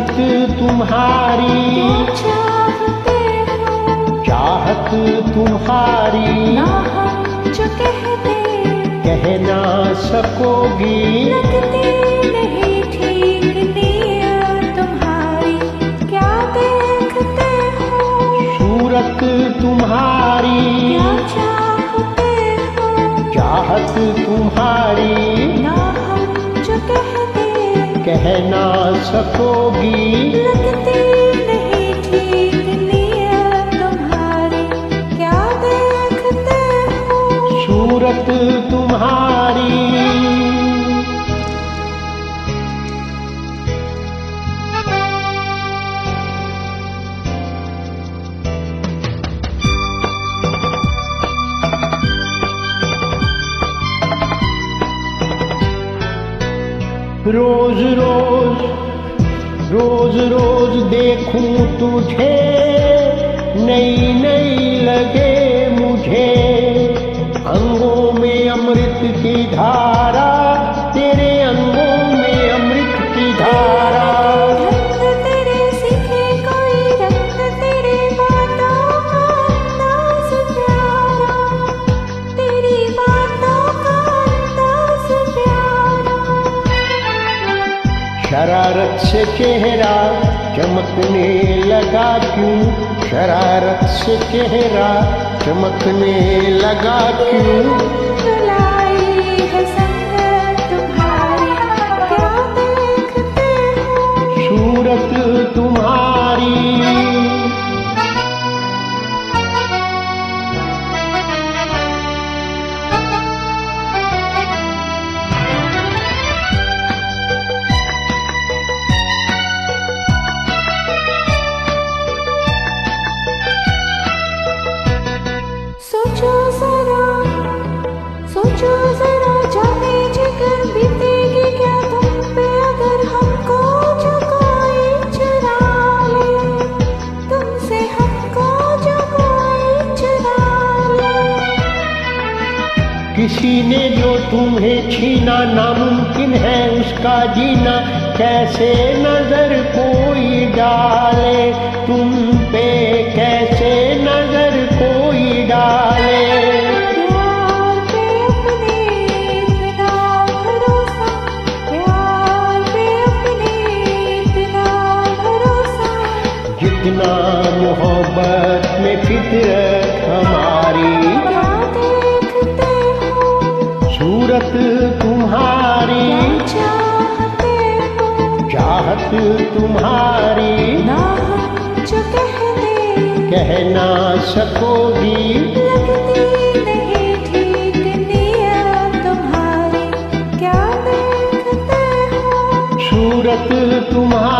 सूरत तुम्हारी। चाहते चाहत तुम्हारी। ना हम जो कहते कह ना सकोगी। तुम्हारी। क्या देखते हो? सूरत तुम्हारी चाहते हो सकोगी। लगती नहीं ठीक तुम्हारी। क्या देखते हो? सूरत तुम्हारी। रोज रोज रोज रोज देखूँ तुझे नई शरारत से चेहरा चमकने लगा क्यों? शरारत से चेहरा चमकने लगा क्यों? किसी ने जो तुम्हें छीना नामुमकिन है उसका जीना। कैसे नज़र कोई डाले तुम पे? कैसे नज़र कोई डाले? प्यार सूरत तुम्हारी। चाहते हो? चाहत तुम्हारी। ना जो कहते कह ना सकोगी। नहीं ठीक नियत तुम्हारी